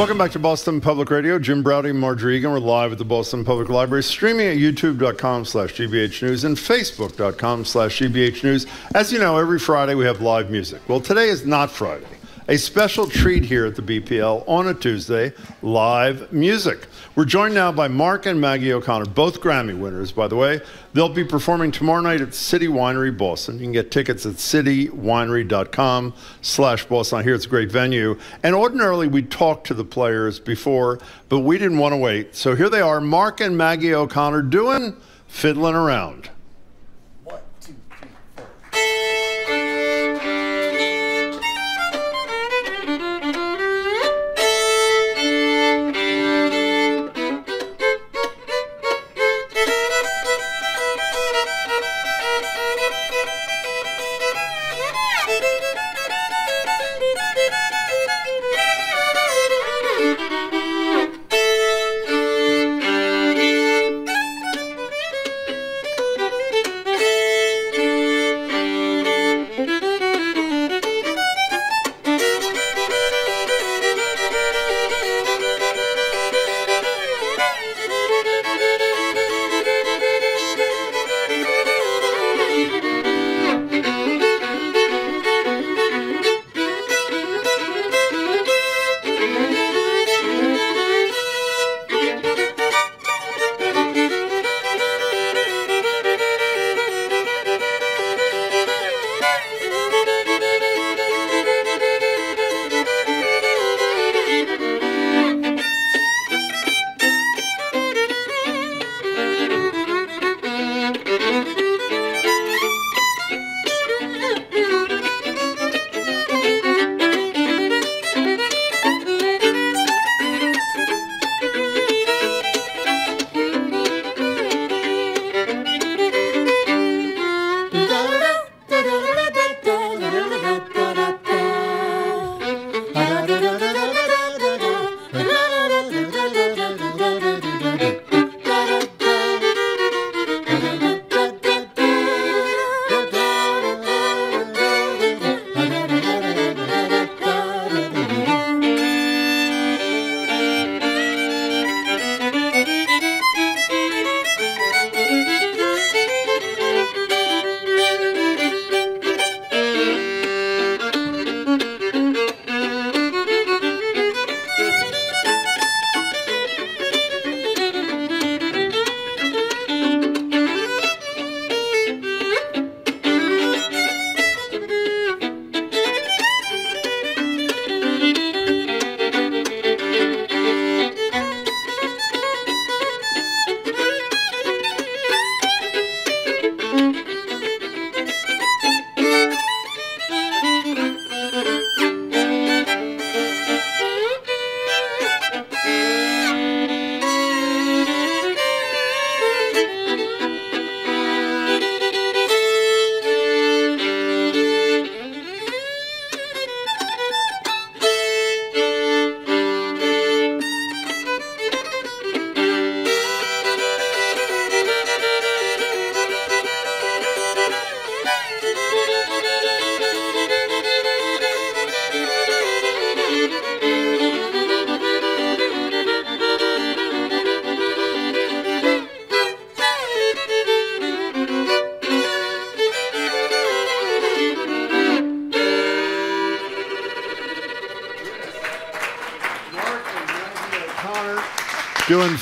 Welcome back to Boston Public Radio. Jim Braude, Margery Eagan. We're live at the Boston Public Library, streaming at youtube.com slash gbh news and facebook.com slash gbh news. As you know, every Friday we have live music. Well, today is not Friday. A special treat here at the BPL on a Tuesday, live music. We're joined now by Mark and Maggie O'Connor, both Grammy winners, by the way. They'll be performing tomorrow night at City Winery Boston. You can get tickets at citywinery.com slash Boston. I hear it's a great venue. And ordinarily we'd talk to the players before, but we didn't want to wait. So here they are, Mark and Maggie O'Connor doing Fiddling Around.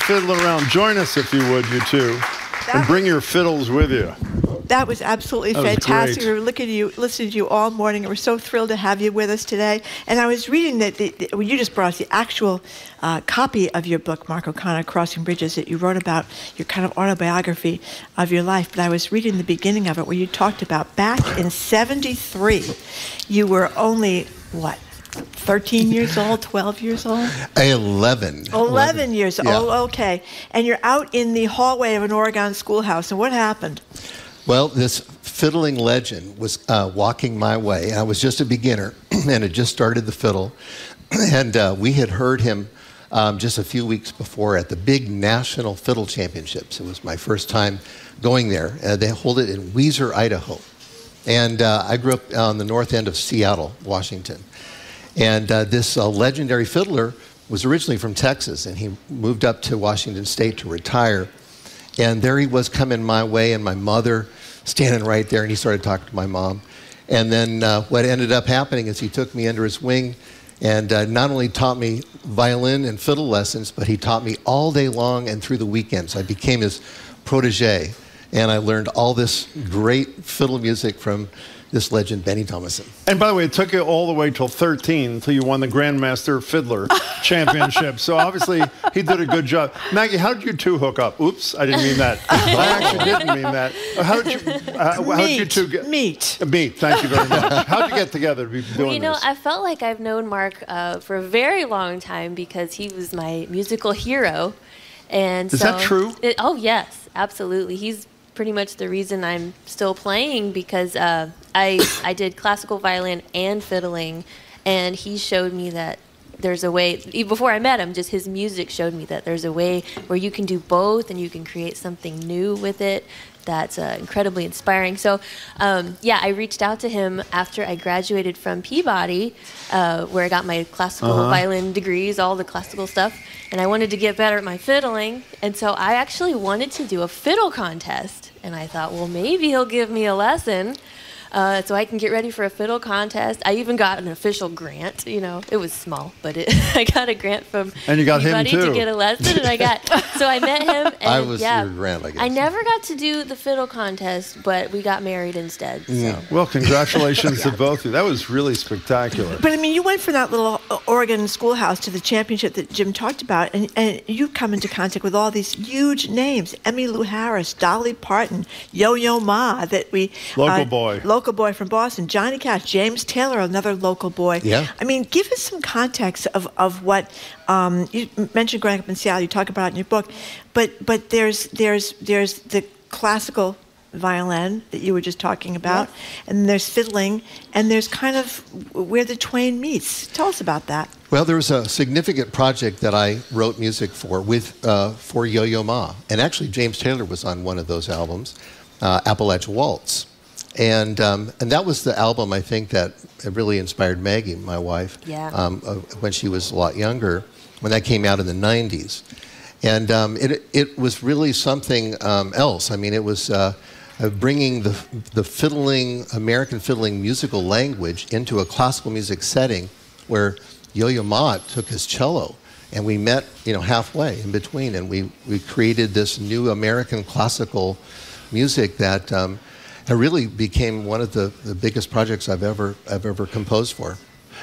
Fiddling around. Join us if you would, you two, that and bring your fiddles with you. That was absolutely that fantastic. Was we were looking at you, listening to you all morning, and we're so thrilled to have you with us today. And I was reading that the, the, you just brought us the actual uh, copy of your book, Mark O'Connor, Crossing Bridges, that you wrote about your kind of autobiography of your life. But I was reading the beginning of it where you talked about back in '73, you were only what 13 years old, 12 years old? 11. 11, 11. years yeah. old, okay. And you're out in the hallway of an Oregon schoolhouse, and what happened? Well, this fiddling legend was uh, walking my way. I was just a beginner and had just started the fiddle. And uh, we had heard him um, just a few weeks before at the big national fiddle championships. It was my first time going there. Uh, they hold it in Weiser, Idaho. And uh, I grew up on the north end of Seattle, Washington. And uh, this uh, legendary fiddler was originally from Texas, and he moved up to Washington State to retire. And there he was coming my way, and my mother standing right there, and he started talking to my mom. And then uh, what ended up happening is he took me under his wing and uh, not only taught me violin and fiddle lessons, but he taught me all day long and through the weekends. I became his protege, and I learned all this great fiddle music from this legend, Benny Thomasson. And by the way, it took you all the way till 13 until you won the Grandmaster Fiddler Championship. So obviously, he did a good job. Maggie, how did you two hook up? Oops, I didn't mean that. I actually didn't mean that. How did you? Uh, how did you Meet. two get? Meet. Uh, Meet. Thank you very much. How did you get together to be doing Well, you know, this? I felt like I've known Mark uh, for a very long time because he was my musical hero, and Is so that true? It, oh yes, absolutely. He's pretty much the reason I'm still playing because uh, I I did classical violin and fiddling, and he showed me that there's a way. Before I met him, just his music showed me that there's a way where you can do both and you can create something new with it. That's uh, incredibly inspiring. So, um, yeah, I reached out to him after I graduated from Peabody, uh, where I got my classical violin degrees, all the classical stuff, and I wanted to get better at my fiddling. And so I actually wanted to do a fiddle contest. And I thought, well, maybe he'll give me a lesson. Uh, so I can get ready for a fiddle contest. I even got an official grant. You know, it was small, but it, I got a grant from And you got him, too. to get a lesson, and I got. So I met him. And, I was yeah, your grant, I guess. I never got to do the fiddle contest, but we got married instead. So. Well, congratulations to both of you. That was really spectacular. But I mean, you went for that little Oregon schoolhouse to the championship that Jim talked about, and, and you come into contact with all these huge names: Emmylou Harris, Dolly Parton, Yo-Yo Ma, that we uh, Local boy. local boy from Boston, Johnny Cash, James Taylor, another local boy. Yeah. I mean, give us some context of of what um, you mentioned growing up in Seattle. You talk about it in your book, but but there's there's there's the classical violin that you were just talking about, and there's fiddling, and there's kind of where the twain meets. Tell us about that. Well, there was a significant project that I wrote music for with uh, for Yo-Yo Ma, and actually James Taylor was on one of those albums, uh, Appalachia Waltz, and um, and that was the album I think that really inspired Maggie, my wife, Yeah. um, uh, when she was a lot younger, when that came out in the '90s, and um, it it was really something um, else. I mean, it was. Uh, bringing the, the fiddling, American fiddling musical language into a classical music setting where Yo-Yo Ma took his cello and we met, you know, halfway in between and we, we created this new American classical music that um, really became one of the, the biggest projects I've ever, I've ever composed for.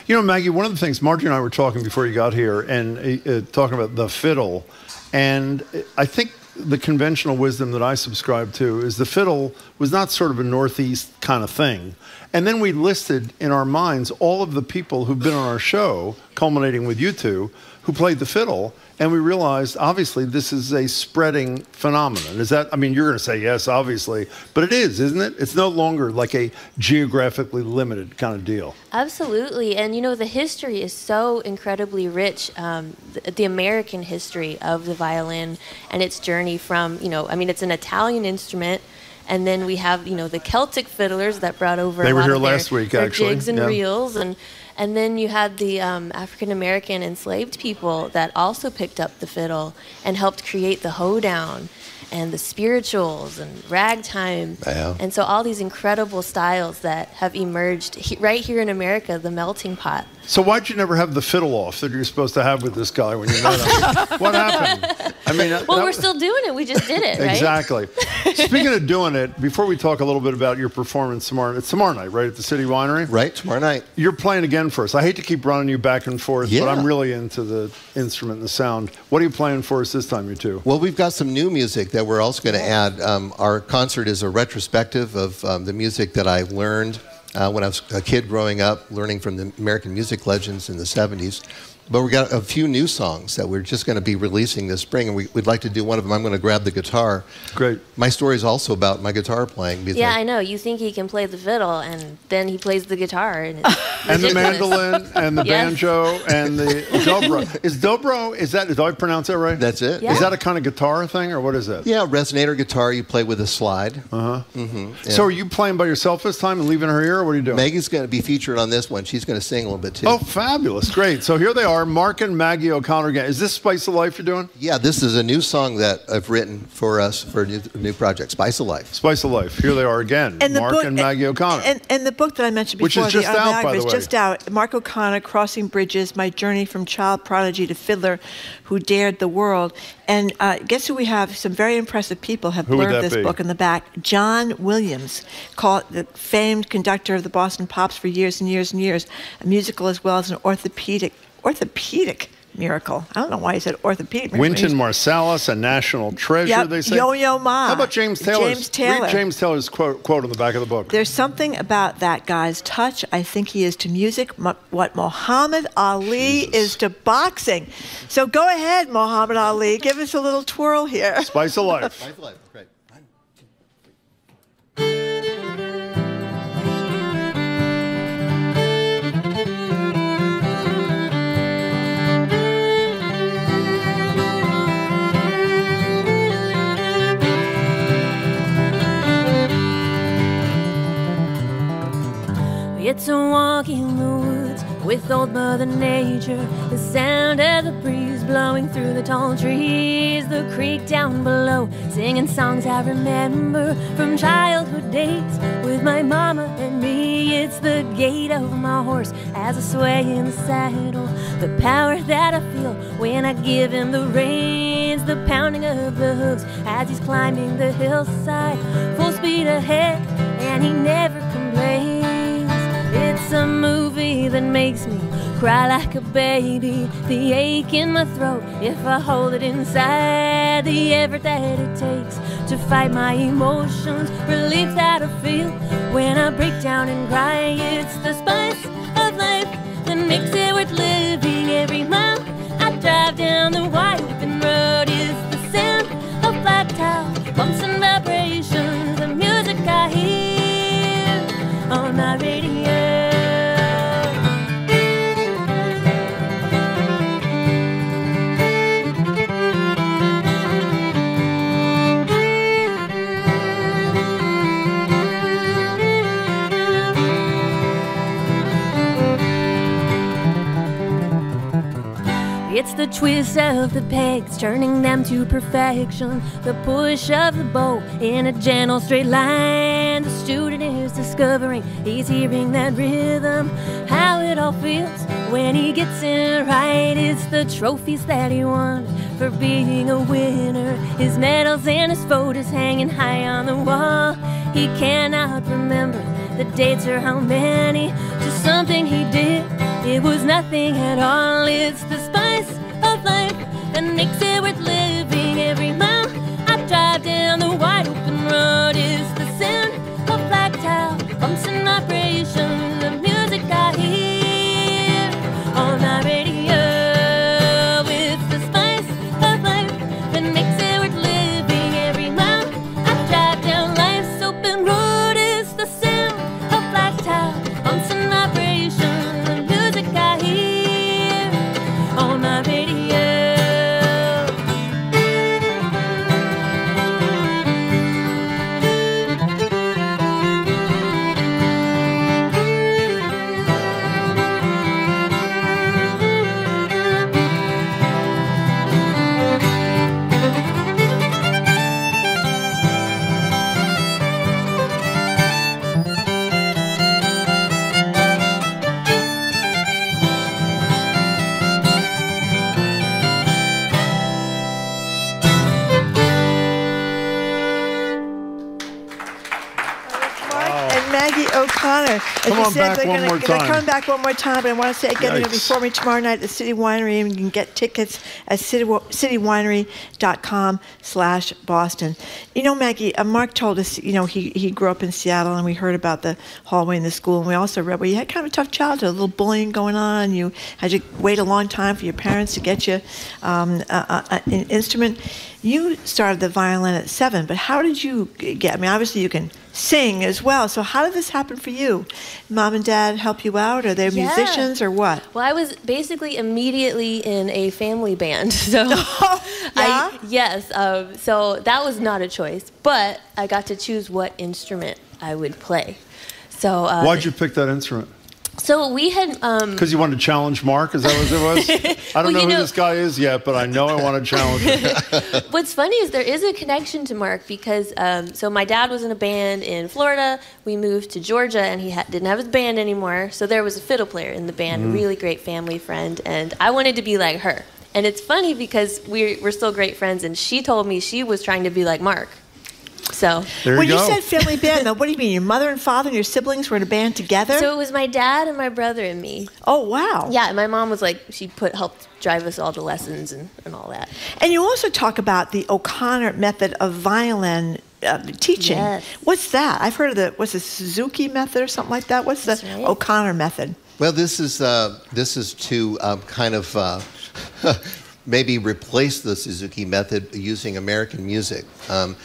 You know, Maggie, one of the things Margie and I were talking before you got here and uh, uh, talking about the fiddle, and I think the conventional wisdom that I subscribe to is the fiddle was not sort of a Northeast kind of thing. And then we listed in our minds all of the people who've been on our show, culminating with you two, who played the fiddle. And we realized, obviously, this is a spreading phenomenon. Is that, I mean, you're going to say yes, obviously, but it is, isn't it? It's no longer like a geographically limited kind of deal. Absolutely, and you know the history is so incredibly rich. Um, the, the American history of the violin and its journey from you know, I mean, it's an Italian instrument, and then we have you know the Celtic fiddlers that brought over. They were here their- last week, actually, jigs and yeah. reels, and and then you had the um, African American enslaved people that also picked up the fiddle and helped create the hoedown and the spirituals and ragtime. Yeah. And so all these incredible styles that have emerged he, right here in America, the melting pot. So why'd you never have the fiddle off that you're supposed to have with this guy when you met him? what happened? I mean, Well, that- we're still doing it. We just did it, right? Exactly. Speaking of doing it, before we talk a little bit about your performance tomorrow, it's tomorrow night, right, at the City Winery? Right, tomorrow night. You're playing again for us. I hate to keep running you back and forth, but I'm really into the instrument and the sound. What are you playing for us this time, you two? Well, we've got some new music that we're also going to add. Um, our concert is a retrospective of um, the music that I learned uh, when I was a kid growing up, learning from the American music legends in the 70s. But we've got a few new songs that we're just going to be releasing this spring, and we, we'd like to do one of them. I'm going to grab the guitar. Great. My story is also about my guitar playing. because Yeah, I- I know. You think he can play the fiddle, and then he plays the guitar. And, it's And the mandolin and the Yes. banjo and the dobro. Is dobro, is that, did I pronounce that right? That's it. Yeah. Is that a kind of guitar thing or what is that? Yeah, resonator guitar you play with a slide. Uh-huh. So are you playing by yourself this time and leaving her here or what are you doing? Maggie's going to be featured on this one. She's going to sing a little bit too. Oh, fabulous. Great. So here they are. Are. Mark and Maggie O'Connor again. Is this Spice of Life you're doing? Yeah, this is a new song that I've written for us for a new, new project, Spice of Life. Spice of Life. Here they are again. And Mark book, and Maggie O'Connor. And, and the book that I mentioned before, Which is just the out, by autobiography, the is way. just out. Mark O'Connor, Crossing Bridges: My Journey from Child Prodigy to Fiddler, Who Dared the World. And uh, guess who we have? Some very impressive people have Who blurred this be? book in the back. John Williams, called the famed conductor of the Boston Pops for years and years and years, a musical as well as an orthopedic orthopedic miracle. I don't know why he said orthopedic. miracle. Wynton Marsalis, a national treasure, Yep, they say. Yo-Yo Ma. How about James Taylor? James Taylor. Read James Taylor's quote, quote on the back of the book. There's something about that guy's touch. I think he is to music what Muhammad Ali Jesus. is to boxing. So go ahead, Muhammad Ali. Give us a little twirl here. Spice of Life. Spice of Life, great. It's a walk in the woods with old Mother Nature. The sound of the breeze blowing through the tall trees. The creek down below, singing songs I remember from childhood days with my mama and me. It's the gait of my horse as I sway in the saddle. The power that I feel when I give him the reins. The pounding of the hooves as he's climbing the hillside. Full speed ahead, and he never complains. It's a movie that makes me cry like a baby. The ache in my throat if I hold it inside. The effort that it takes to fight my emotions. Relief that I feel when I break down and cry. It's the spice of life that makes it worth living. The twist of the pegs, turning them to perfection. The push of the bow in a gentle straight line. The student is discovering he's hearing that rhythm. How it all feels when he gets it right. It's the trophies that he won for being a winner. His medals and his photos hanging high on the wall. He cannot remember the dates or how many. Just something he did. It was nothing at all. It's the life that makes it worth living. Every mile I drive down the wide open road is Maggie O'Connor. As Come on back they're one gonna, more time. coming back one more time, but I want to say again, they're going to be performing tomorrow night at the City Winery, and you can get tickets at city, citywinery.com slash Boston. You know, Maggie, uh, Mark told us, you know, he, he grew up in Seattle, and we heard about the hallway in the school, and we also read where you had kind of a tough childhood, a little bullying going on. You had to wait a long time for your parents to get you um, a, a, an instrument. You started the violin at seven, but how did you get? I mean, obviously you can sing as well. So how did this happen for you? Mom and dad help you out? Are they Yeah. musicians or what? Well, I was basically immediately in a family band. So, yeah? I, yes. Um, so that was not a choice, but I got to choose what instrument I would play. So, uh, Why'd you pick that instrument? So we had. Um, Because you wanted to challenge Mark? Is that what it was? I don't Well, know who know- this guy is yet, but I know I want to challenge him. What's funny is there is a connection to Mark because um, so my dad was in a band in Florida. We moved to Georgia and he ha- didn't have his band anymore. So there was a fiddle player in the band, Mm-hmm. a really great family friend, and I wanted to be like her. And it's funny because we're, we're still great friends, and she told me she was trying to be like Mark. So, There when you you said family band, though, what do you mean? Your mother and father and your siblings were in a band together? so it was my dad and my brother and me. oh, wow. Yeah, and my mom was like she put helped drive us all to lessons and, and all that. And you also talk about the O'Connor method of violin uh, teaching. Yes. What's that? I've heard of the what's the Suzuki method or something like that. What's That's the right. O'Connor method? Well, this is uh, this is to um, kind of uh, maybe replace the Suzuki method using American music. Um,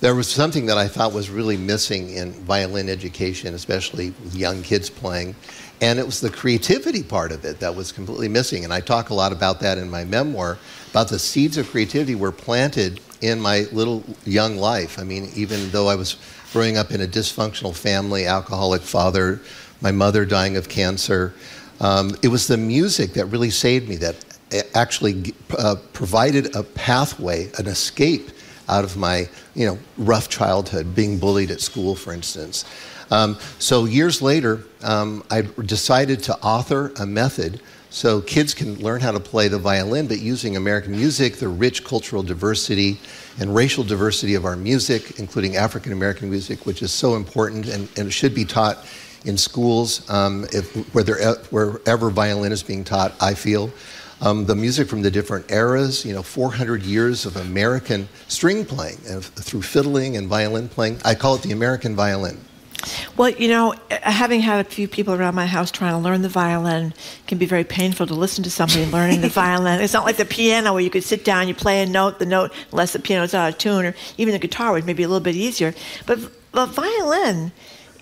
there was something that I thought was really missing in violin education, especially young kids playing, and it was the creativity part of it that was completely missing. And I talk a lot about that in my memoir about the seeds of creativity were planted in my little young life. I mean, even though I was growing up in a dysfunctional family, alcoholic father, my mother dying of cancer, um, it was the music that really saved me, that uh, actually uh, provided a pathway, an escape out of my, you know, rough childhood, being bullied at school, for instance. Um, so years later, um, I decided to author a method so kids can learn how to play the violin, but using American music, the rich cultural diversity and racial diversity of our music, including African American music, which is so important and, and should be taught in schools, um, if, wherever violin is being taught, I feel. Um, the music from the different eras, you know, 400 years of American string playing uh, through fiddling and violin playing. I call it the American violin. Well, you know, uh, having had a few people around my house trying to learn the violin can be very painful to listen to somebody learning the violin. It's not like the piano where you could sit down, you play a note, the note, unless the piano's out of tune, or even the guitar was maybe a little bit easier. But the violin,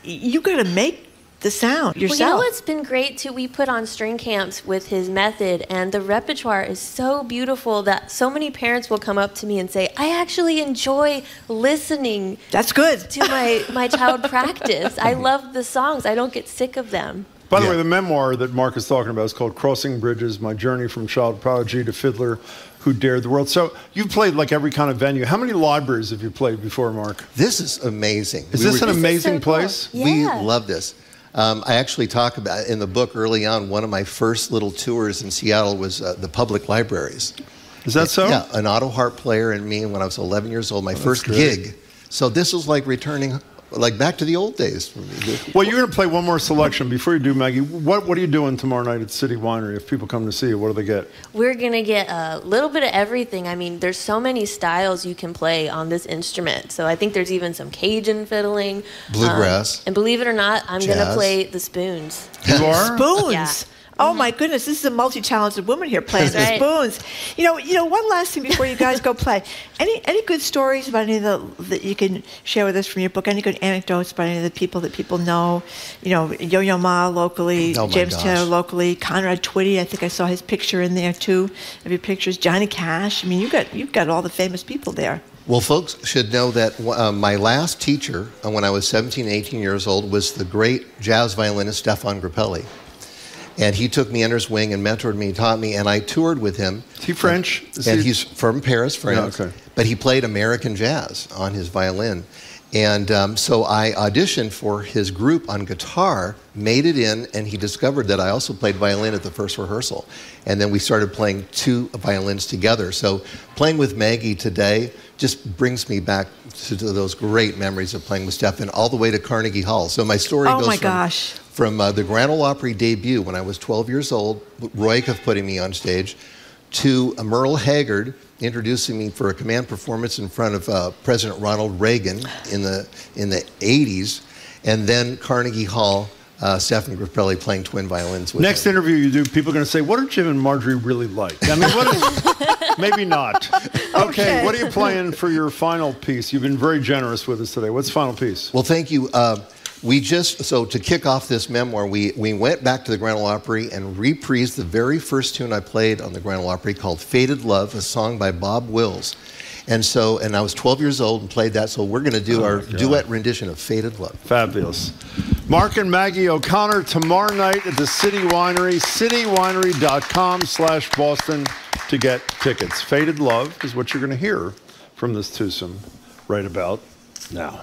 you got to make the sound yourself. Well, you know what's been great too? We put on string camps with his method, and the repertoire is so beautiful that so many parents will come up to me and say, "I actually enjoy listening That's good. to my my child practice. I love the songs. I don't get sick of them." By the Yeah. way, the memoir that Mark is talking about is called Crossing Bridges My Journey from Child Prodigy to Fiddler Who Dared the World. So you've played like every kind of venue. How many libraries have you played before, Mark? This is amazing. Is We this were- an This is amazing so cool. place? Yeah. We love this. Um, I actually talk about in the book early on. One of my first little tours in Seattle was uh, the public libraries. Is that so? Yeah, an auto harp player and me when I was 11 years old, my first great. gig. So this was like returning, like back to the old days for me. Well, you're going to play one more selection. Before you do, Maggie, what, what are you doing tomorrow night at City Winery? If people come to see you, what do they get? We're gonna get a little bit of everything. I mean, there's so many styles you can play on this instrument. So I think there's even some Cajun fiddling, Bluegrass. um, and believe it or not, I'm gonna play the spoons. You are? Spoons. Yeah. Oh my goodness, this is a multi-talented woman here playing the right. spoons. You know, you know. One last thing before you guys go play. Any any good stories about any of the that you can share with us from your book? Any good anecdotes about any of the people that people know? You know, Yo-Yo Ma locally, Oh James gosh. Taylor locally, Conway Twitty. I think I saw his picture in there too. Of your pictures, Johnny Cash. I mean, you got you've got all the famous people there. Well, folks should know that uh, my last teacher, uh, when I was 17, 18 years old, was the great jazz violinist Stéphane Grappelli. And he took me under his wing and mentored me, taught me, and I toured with him. Is he French? Is and he- he's from Paris, France. okay. But he played American jazz on his violin. And um, so I auditioned for his group on guitar, made it in, and he discovered that I also played violin at the first rehearsal. And then we started playing two violins together. So playing with Maggie today just brings me back to, to those great memories of playing with Stéphane all the way to Carnegie Hall. So my story Oh goes my from, gosh. From uh, the Grand Ole Opry debut when I was 12 years old, Roy Acuff putting me on stage, to uh, Merle Haggard introducing me for a command performance in front of uh, President Ronald Reagan in the in the 80s, and then Carnegie Hall, uh, Stéphane Grappelli playing twin violins with Next him. interview you do, people are going to say, "What are Jim and Margery really like?" I mean, what is, maybe not. Okay. Okay. what are you playing for your final piece? You've been very generous with us today. What's the final piece? Well, thank you. Uh, we just so to kick off this memoir, we we went back to the Grand Ole Opry and reprised the very first tune I played on the Grand Ole Opry called "Faded Love," a song by Bob Wills. And so, and I was 12 years old and played that. So we're going to do Oh, our duet rendition of Faded Love. Fabulous. Mark and Maggie O'Connor tomorrow night at the City Winery, citywinery.com slash Boston to get tickets. Faded Love is what you're going to hear from this twosome right about now.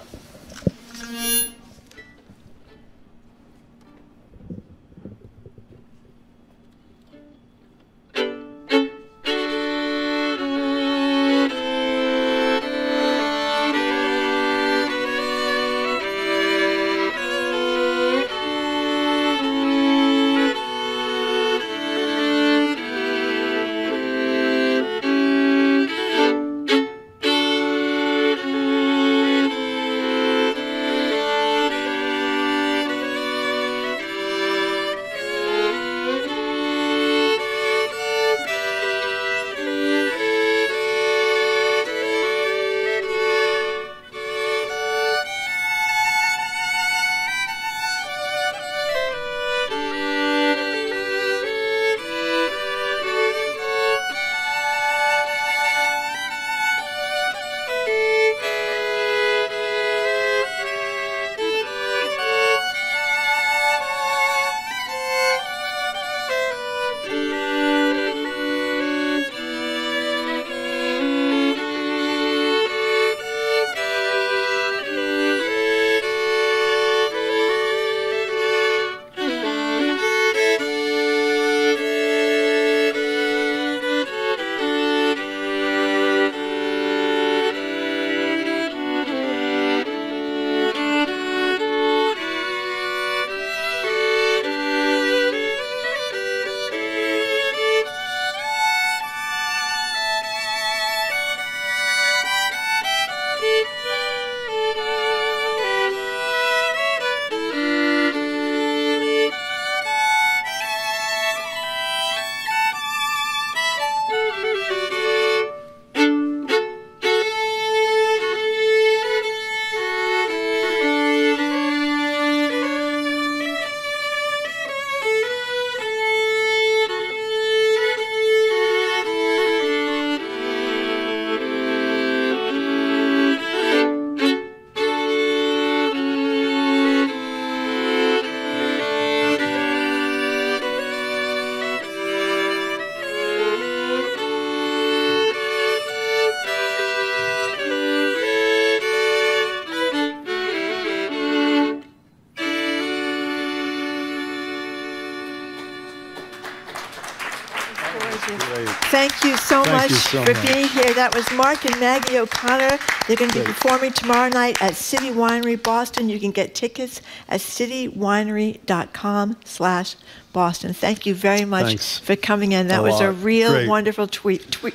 Much you so for much. being here. That was Mark and Maggie O'Connor. They're going to be Great. performing tomorrow night at City Winery Boston. You can get tickets at citywinery.com slash Boston. Thank you very much Thanks. for coming in. That A was a real Great. wonderful tweet. Tweet.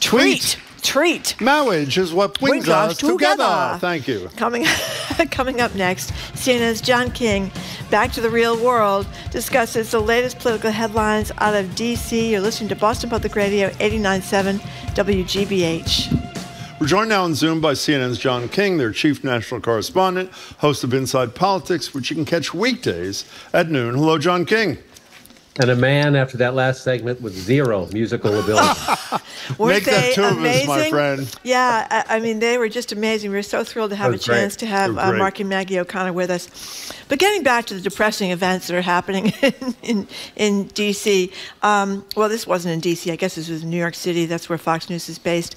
Tweet. Treat. Marriage is what brings, Brings us us together. together. Thank you. Coming, coming up next, CNN's John King, back to the real world, discusses the latest political headlines out of D.C. You're listening to Boston Public Radio 89.7 WGBH. We're joined now on Zoom by CNN's John King, their chief national correspondent, host of Inside Politics, which you can catch weekdays at noon. Hello, John King. And a man after that last segment with zero musical ability. Weren't Make that they two of us, amazing? my friend. Yeah, I, I mean, they were just amazing. We were so thrilled to have a was great. chance to have uh. Mark and Maggie O'Connor with us. But getting back to the depressing events that are happening in, in, in D.C., um, well, this wasn't in D.C., I guess this was in New York City. That's where Fox News is based.